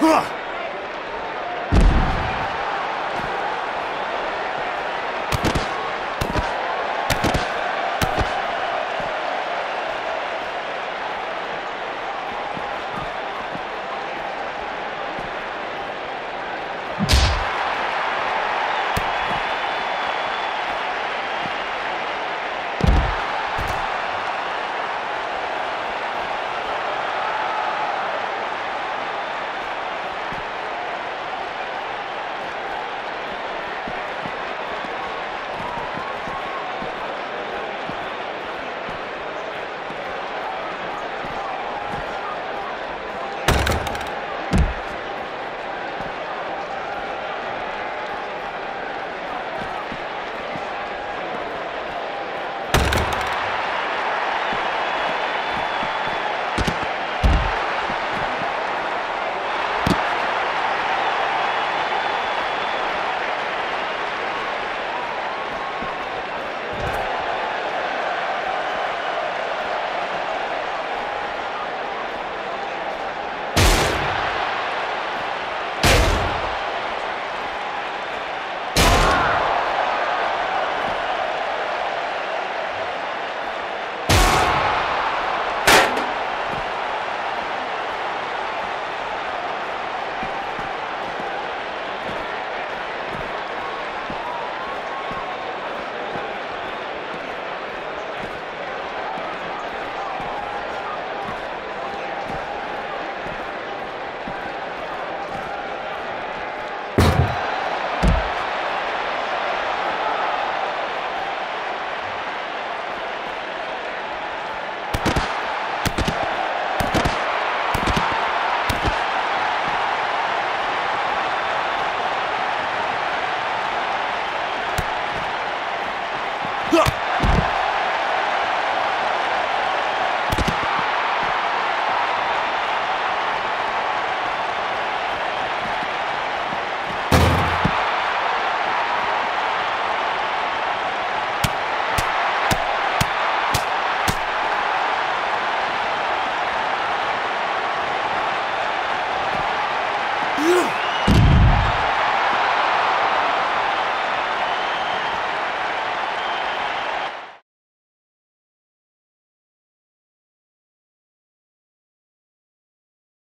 啊。Huh.